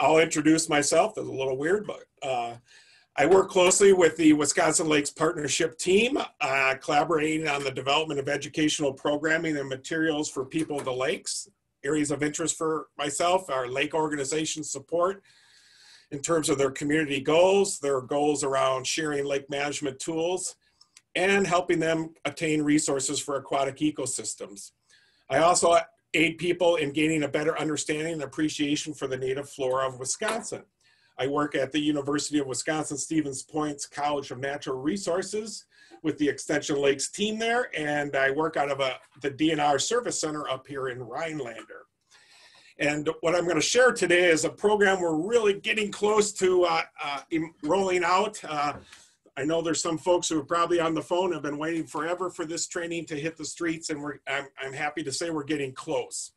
I'll introduce myself. It's a little weird, but uh, I work closely with the Wisconsin Lakes Partnership team, uh, collaborating on the development of educational programming and materials for people of the lakes. Areas of interest for myself are lake organization support in terms of their community goals, their goals around sharing lake management tools, and helping them attain resources for aquatic ecosystems. I also aid people in gaining a better understanding and appreciation for the native flora of Wisconsin. I work at the University of Wisconsin Stevens Point's College of Natural Resources with the Extension Lakes team there, and I work out of a, the DNR Service Center up here in Rhinelander. And what I'm going to share today is a program we're really getting close to uh, uh, rolling out. Uh, I know there's some folks who are probably on the phone have been waiting forever for this training to hit the streets, and we're, I'm, I'm happy to say we're getting close.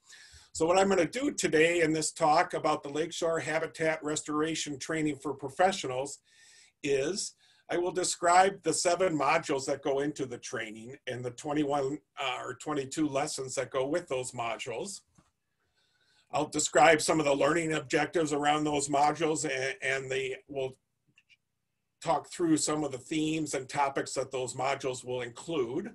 So what I'm going to do today in this talk about the Lakeshore Habitat Restoration Training for Professionals is I will describe the seven modules that go into the training and the 21 uh, or 22 lessons that go with those modules. I'll describe some of the learning objectives around those modules and, and the, we'll talk through some of the themes and topics that those modules will include.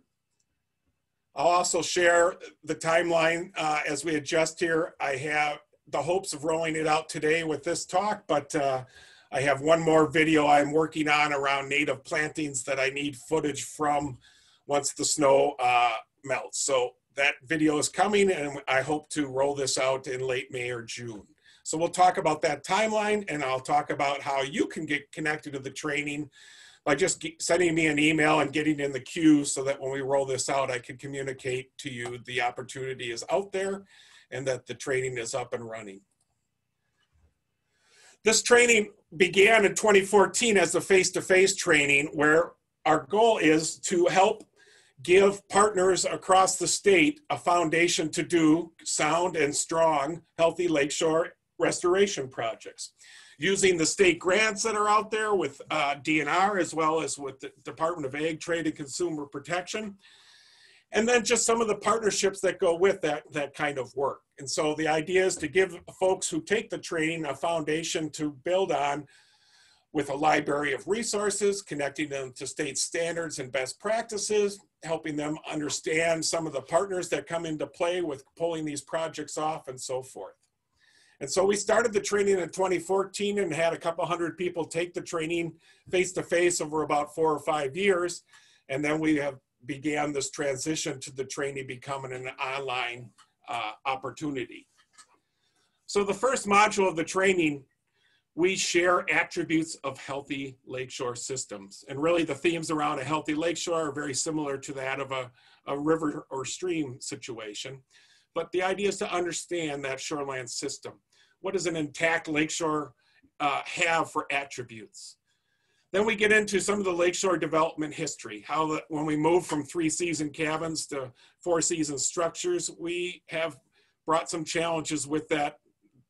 I'll also share the timeline uh, as we adjust here. I have the hopes of rolling it out today with this talk, but uh, I have one more video I'm working on around native plantings that I need footage from once the snow uh, melts. So that video is coming and I hope to roll this out in late May or June. So we'll talk about that timeline and I'll talk about how you can get connected to the training by just sending me an email and getting in the queue so that when we roll this out, I can communicate to you the opportunity is out there and that the training is up and running. This training began in 2014 as a face-to-face -face training where our goal is to help give partners across the state a foundation to do sound and strong, healthy lakeshore restoration projects using the state grants that are out there with uh, DNR as well as with the Department of Ag, Trade and Consumer Protection. And then just some of the partnerships that go with that, that kind of work. And so the idea is to give folks who take the training a foundation to build on with a library of resources, connecting them to state standards and best practices, helping them understand some of the partners that come into play with pulling these projects off and so forth. And so we started the training in 2014 and had a couple hundred people take the training face to face over about four or five years. And then we have began this transition to the training becoming an online uh, opportunity. So the first module of the training, we share attributes of healthy lakeshore systems. And really the themes around a healthy lakeshore are very similar to that of a, a river or stream situation. But the idea is to understand that shoreline system what does an intact lakeshore uh, have for attributes? Then we get into some of the lakeshore development history, how the, when we move from three season cabins to four season structures, we have brought some challenges with that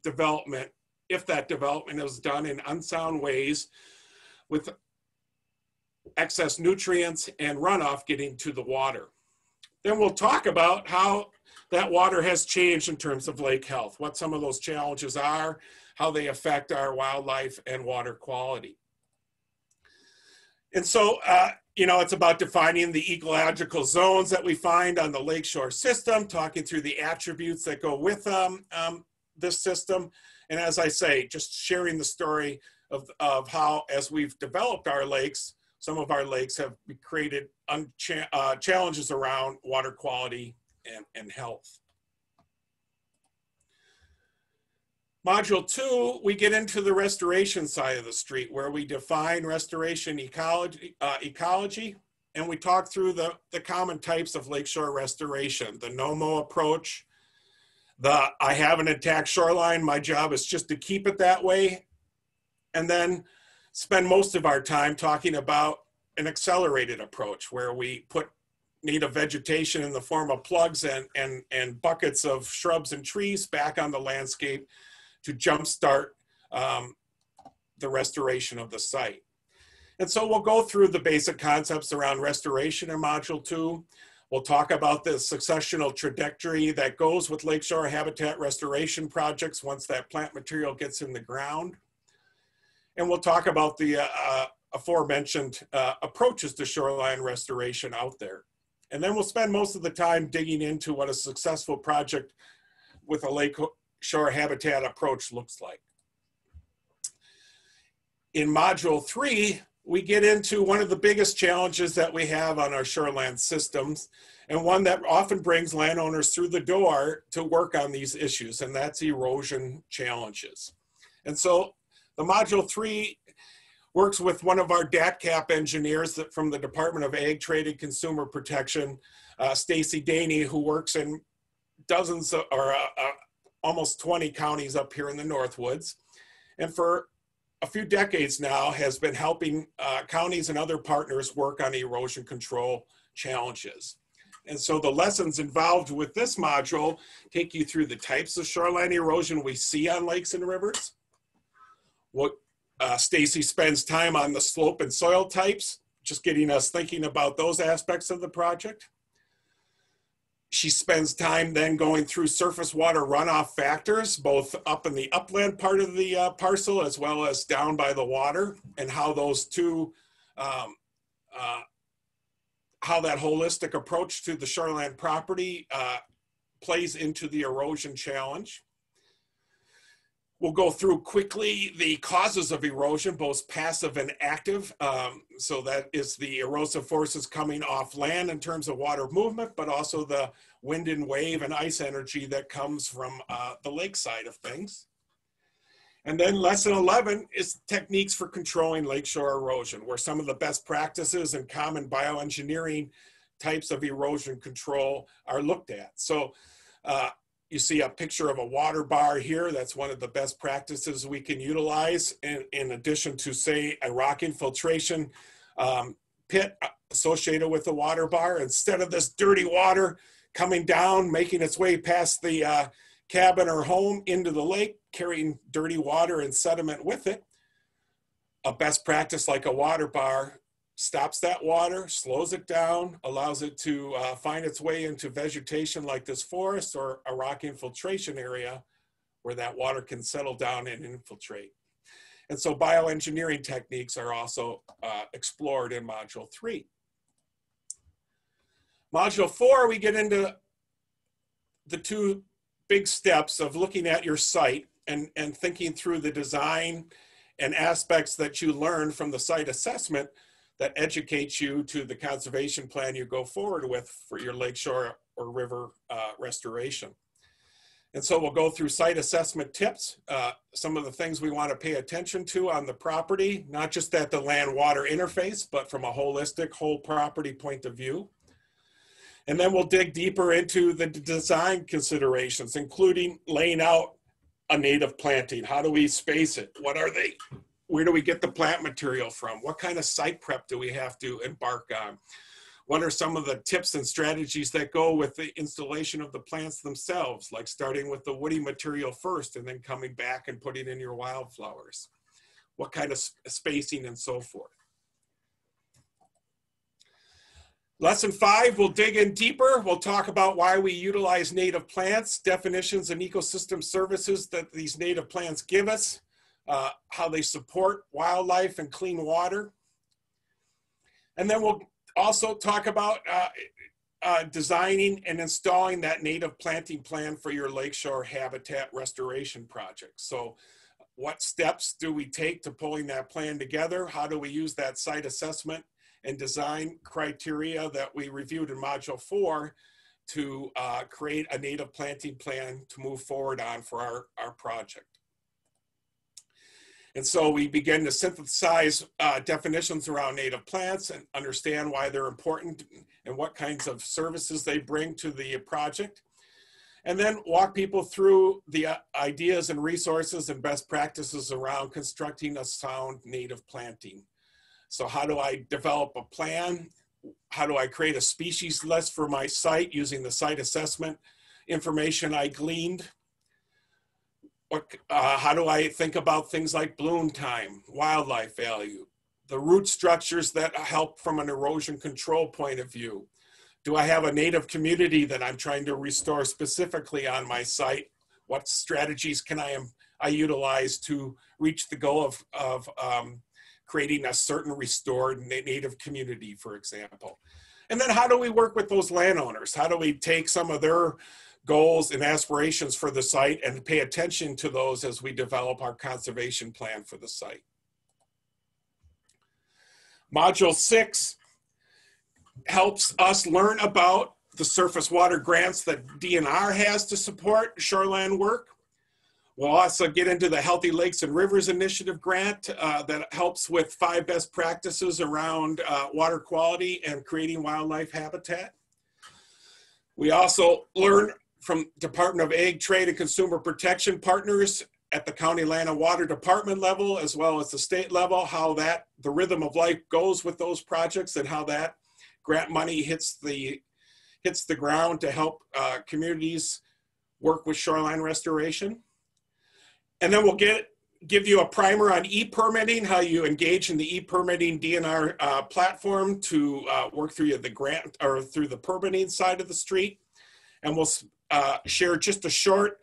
development, if that development is done in unsound ways with excess nutrients and runoff getting to the water. Then we'll talk about how that water has changed in terms of lake health, what some of those challenges are, how they affect our wildlife and water quality. And so, uh, you know, it's about defining the ecological zones that we find on the lakeshore system, talking through the attributes that go with um, um, this system. And as I say, just sharing the story of, of how, as we've developed our lakes, some of our lakes have created uh, challenges around water quality and, and health. Module two, we get into the restoration side of the street where we define restoration ecology, uh, ecology and we talk through the, the common types of lakeshore restoration, the no-mow approach, the I have an intact shoreline, my job is just to keep it that way, and then spend most of our time talking about an accelerated approach where we put native vegetation in the form of plugs and, and, and buckets of shrubs and trees back on the landscape to jumpstart um, the restoration of the site. And so we'll go through the basic concepts around restoration in module two. We'll talk about the successional trajectory that goes with lakeshore habitat restoration projects once that plant material gets in the ground. And we'll talk about the uh, uh, aforementioned uh, approaches to shoreline restoration out there. And then we'll spend most of the time digging into what a successful project with a lake shore habitat approach looks like. In module three, we get into one of the biggest challenges that we have on our shoreland systems and one that often brings landowners through the door to work on these issues, and that's erosion challenges. And so the module three works with one of our DATCP engineers that, from the Department of Ag, Trade and Consumer Protection, uh, Stacy Daney, who works in dozens of, or uh, uh, almost 20 counties up here in the Northwoods. And for a few decades now has been helping uh, counties and other partners work on erosion control challenges. And so the lessons involved with this module take you through the types of shoreline erosion we see on lakes and rivers. What uh, Stacy spends time on the slope and soil types, just getting us thinking about those aspects of the project. She spends time then going through surface water runoff factors, both up in the upland part of the uh, parcel as well as down by the water, and how those two, um, uh, how that holistic approach to the shoreland property uh, plays into the erosion challenge. We'll go through quickly the causes of erosion, both passive and active. Um, so that is the erosive forces coming off land in terms of water movement, but also the wind and wave and ice energy that comes from uh, the lake side of things. And then lesson 11 is techniques for controlling lakeshore erosion, where some of the best practices and common bioengineering types of erosion control are looked at. So uh, you see a picture of a water bar here. That's one of the best practices we can utilize in, addition to say a rock infiltration um, pit associated with the water bar. Instead of this dirty water coming down, making its way past the uh, cabin or home into the lake, carrying dirty water and sediment with it, a best practice like a water bar stops that water, slows it down, allows it to uh, find its way into vegetation like this forest or a rock infiltration area where that water can settle down and infiltrate. And so bioengineering techniques are also uh, explored in module three. Module four, we get into the two big steps of looking at your site and, and thinking through the design and aspects that you learn from the site assessment that educates you to the conservation plan you go forward with for your lakeshore or river uh, restoration. And so we'll go through site assessment tips, uh, some of the things we want to pay attention to on the property, not just at the land water interface, but from a holistic whole property point of view. And then we'll dig deeper into the design considerations, including laying out a native planting. How do we space it? What are they? Where do we get the plant material from? What kind of site prep do we have to embark on? What are some of the tips and strategies that go with the installation of the plants themselves, like starting with the woody material first and then coming back and putting in your wildflowers? What kind of spacing and so forth? Lesson five, we'll dig in deeper. We'll talk about why we utilize native plants, definitions and ecosystem services that these native plants give us, uh, how they support wildlife and clean water. And then we'll also talk about uh, uh, designing and installing that native planting plan for your lakeshore habitat restoration project. So what steps do we take to pulling that plan together? How do we use that site assessment and design criteria that we reviewed in module four to uh, create a native planting plan to move forward on for our, our project. And so we begin to synthesize uh, definitions around native plants and understand why they're important and what kinds of services they bring to the project. And then walk people through the uh, ideas and resources and best practices around constructing a sound native planting. So how do I develop a plan? How do I create a species list for my site using the site assessment information I gleaned what, uh, how do I think about things like bloom time, wildlife value, the root structures that help from an erosion control point of view, Do I have a native community that I'm trying to restore specifically on my site? What strategies can I, am I utilize to reach the goal of, of um, creating a certain restored native community, for example? And then how do we work with those landowners? How do we take some of their goals and aspirations for the site and pay attention to those as we develop our conservation plan for the site? Module six helps us learn about the surface water grants that DNR has to support shoreline work. We'll also get into the Healthy Lakes and Rivers Initiative grant uh, that helps with five best practices around uh, water quality and creating wildlife habitat. We also learn from Department of Ag, Trade and Consumer Protection partners at the county land and water department level as well as the state level how that the rhythm of life goes with those projects and how that grant money hits the hits the ground to help uh, communities work with shoreline restoration. And then we'll get give you a primer on e-permitting how you engage in the e-permitting dnr uh, platform to uh, work through the grant or through the permitting side of the street and we'll uh, share just a short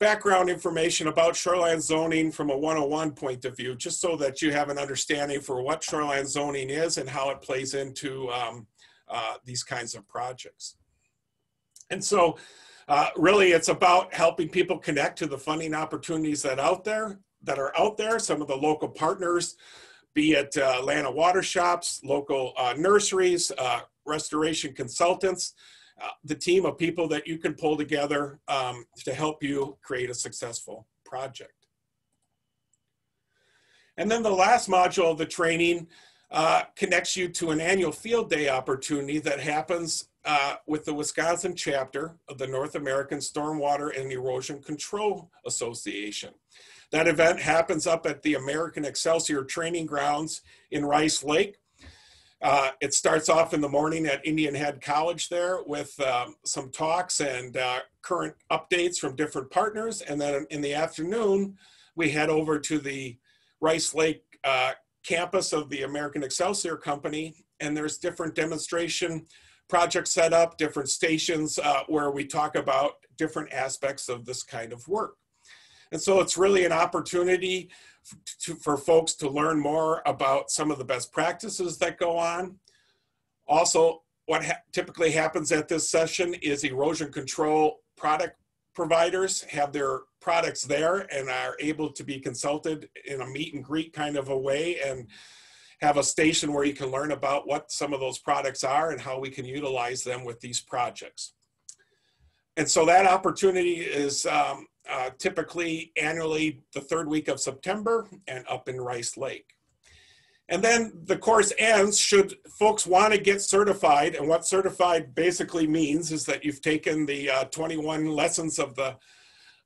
background information about shoreline zoning from a 101 point of view, just so that you have an understanding for what shoreline zoning is and how it plays into um, uh, these kinds of projects. And so uh, really it's about helping people connect to the funding opportunities that out there that are out there, some of the local partners, be it uh, Atlanta water shops, local uh, nurseries, uh, restoration consultants, uh, the team of people that you can pull together um, to help you create a successful project. And then the last module of the training uh, connects you to an annual field day opportunity that happens uh, with the Wisconsin chapter of the North American Stormwater and Erosion Control Association. That event happens up at the American Excelsior Training Grounds in Rice Lake uh, it starts off in the morning at Indianhead College there with um, some talks and uh, current updates from different partners. And then in the afternoon, we head over to the Rice Lake uh, campus of the American Excelsior Company. And there's different demonstration projects set up, different stations uh, where we talk about different aspects of this kind of work. And so it's really an opportunity to, for folks to learn more about some of the best practices that go on. Also, what ha typically happens at this session is erosion control product providers have their products there and are able to be consulted in a meet and greet kind of a way and have a station where you can learn about what some of those products are and how we can utilize them with these projects. And so that opportunity is um, uh, typically annually the third week of September and up in Rice Lake. And then the course ends should folks want to get certified. And what certified basically means is that you've taken the uh, 21 lessons of the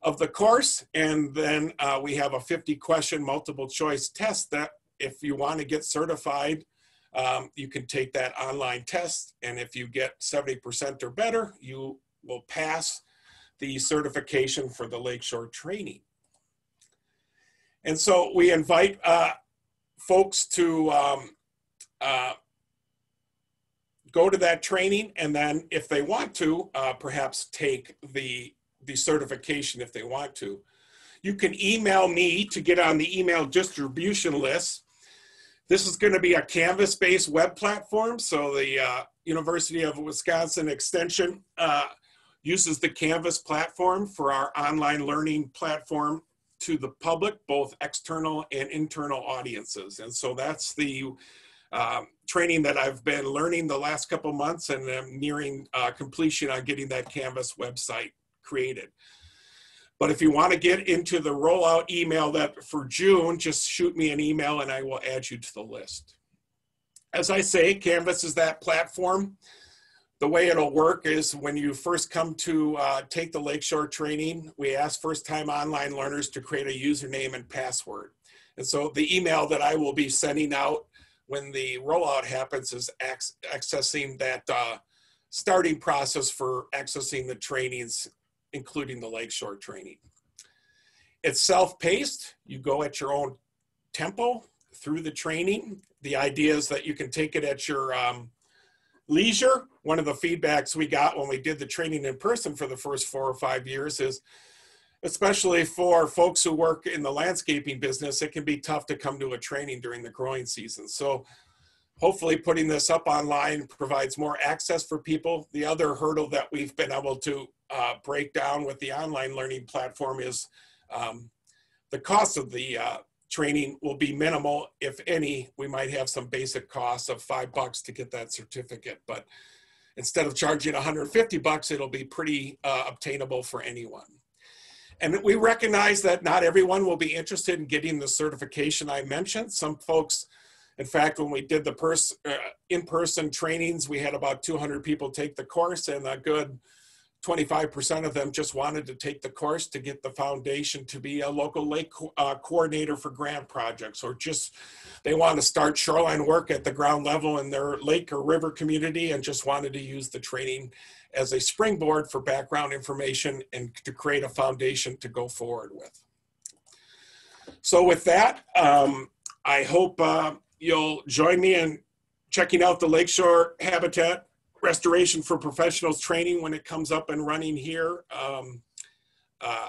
of the course, and then uh, we have a 50 question multiple choice test that if you want to get certified, um, you can take that online test. And if you get 70% or better, you will pass the certification for the Lakeshore training. And so we invite uh, folks to um, uh, go to that training and then if they want to, uh, perhaps take the, the certification if they want to. You can email me to get on the email distribution list. This is going to be a Canvas-based web platform, so the uh, University of Wisconsin Extension uh, uses the Canvas platform for our online learning platform to the public, both external and internal audiences. And so that's the um, training that I've been learning the last couple months and I'm nearing uh, completion on getting that Canvas website created. But if you want to get into the rollout email that for June, just shoot me an email and I will add you to the list. As I say, Canvas is that platform the way it'll work is when you first come to uh, take the Lakeshore training, we ask first time online learners to create a username and password. And so the email that I will be sending out when the rollout happens is accessing that uh, starting process for accessing the trainings, including the Lakeshore training. It's self-paced. You go at your own tempo through the training. The idea is that you can take it at your um, leisure, one of the feedbacks we got when we did the training in person for the first four or five years is, especially for folks who work in the landscaping business, it can be tough to come to a training during the growing season. So hopefully putting this up online provides more access for people. The other hurdle that we've been able to uh, break down with the online learning platform is um, the cost of the uh, training will be minimal, if any. We might have some basic costs of five bucks to get that certificate, but instead of charging 150 bucks, it'll be pretty uh, obtainable for anyone. And we recognize that not everyone will be interested in getting the certification I mentioned. Some folks, in fact, when we did the uh, in-person trainings, we had about 200 people take the course and a good 25% of them just wanted to take the course to get the foundation to be a local lake co- uh, coordinator for grant projects or just they want to start shoreline work at the ground level in their lake or river community and just wanted to use the training as a springboard for background information and to create a foundation to go forward with. So with that, um, I hope uh, you'll join me in checking out the Lakeshore Habitat Restoration for Professionals training when it comes up and running here um, uh,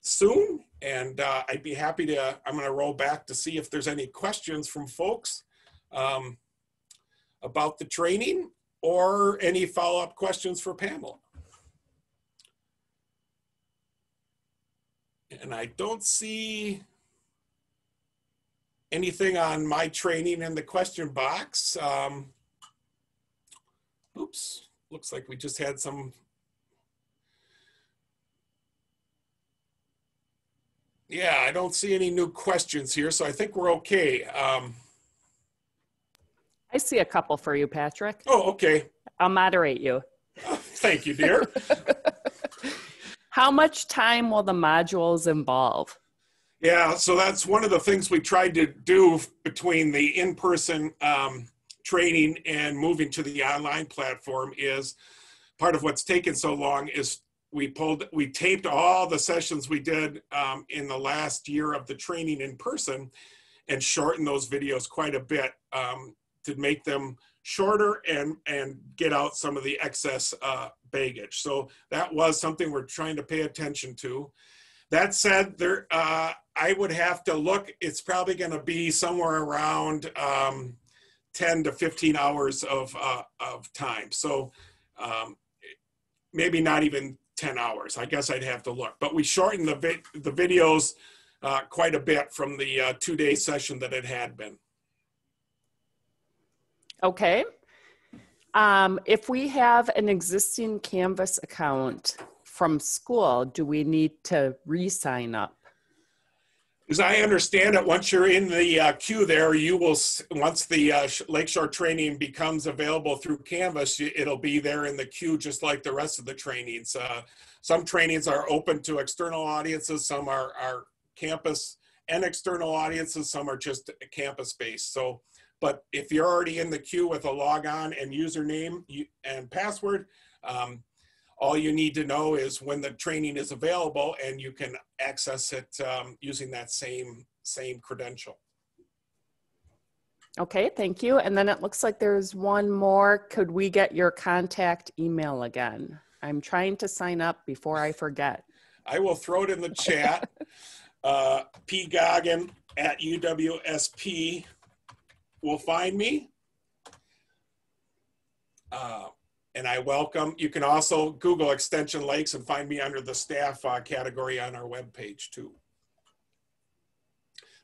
soon. And uh, I'd be happy to, I'm going to roll back to see if there's any questions from folks um, about the training or any follow-up questions for Pamela. And I don't see anything on my training in the question box. Um, oops, looks like we just had some. Yeah, I don't see any new questions here, so I think we're okay. Um, I see a couple for you, Patrick. oh, okay. I'll moderate you. Thank you, dear. How much time will the modules involve? Yeah, so that's one of the things we tried to do between the in-person um, training and moving to the online platform is part of what's taken so long is we pulled we taped all the sessions we did um, in the last year of the training in person and shortened those videos quite a bit um, to make them shorter and and get out some of the excess uh, baggage. So that was something we're trying to pay attention to. That said there uh, i would have to look it's probably going to be somewhere around um, 10 to 15 hours of, uh, of time. So um, maybe not even 10 hours. I guess I'd have to look. But we shortened the, vi the videos uh, quite a bit from the uh, two day session that it had been. Okay. Um, if we have an existing Canvas account from school, do we need to re sign up? As I understand it, once you're in the uh, queue there, you will, once the uh, Lakeshore training becomes available through Canvas, it'll be there in the queue just like the rest of the trainings. Uh, some trainings are open to external audiences, some are, are campus and external audiences, some are just campus based. So, but if you're already in the queue with a logon and username and password, um, all you need to know is when the training is available and you can access it um, using that same, same credential. Okay, thank you. And then it looks like there's one more. Could we get your contact email again? I'm trying to sign up before I forget. I will throw it in the chat. uh, P. Goggin at UWSP will find me. Uh, and I welcome, you can also Google Extension Lakes and find me under the staff uh, category on our webpage too.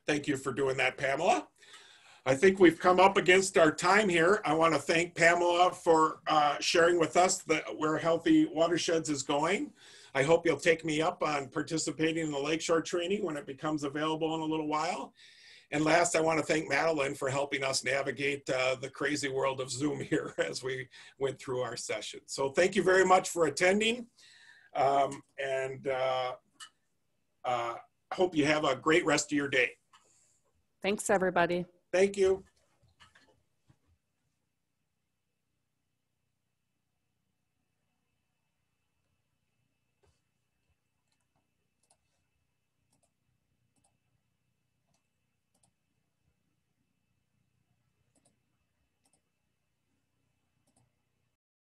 Thank you for doing that, Pamela. I think we've come up against our time here. I want to thank Pamela for uh, sharing with us the, where Healthy Watersheds is going. I hope you'll take me up on participating in the Lakeshore training when it becomes available in a little while. And last, I want to thank Madeline for helping us navigate uh, the crazy world of Zoom here as we went through our session. So thank you very much for attending. Um, and uh, uh, hope you have a great rest of your day. Thanks, everybody. Thank you.